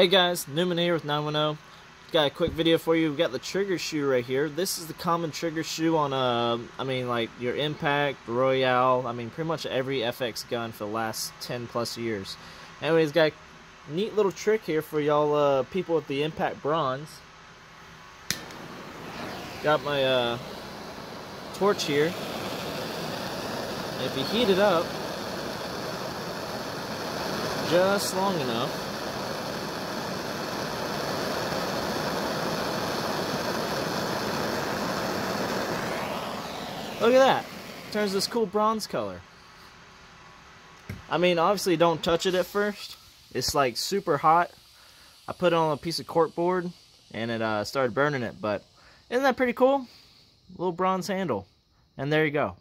Hey guys, Newman here with 910. Got a quick video for you. We've got the trigger shoe right here. This is the common trigger shoe on, uh, I mean, like your Impact, Royale, I mean, pretty much every FX gun for the last 10 plus years. Anyways, got a neat little trick here for y'all uh, people with the Impact Bronze. Got my uh, torch here. And if you heat it up just long enough, Look at that. Turns this cool bronze color. I mean, obviously don't touch it at first. It's like super hot. I put it on a piece of cork board and it uh, started burning it. But isn't that pretty cool? Little bronze handle. And there you go.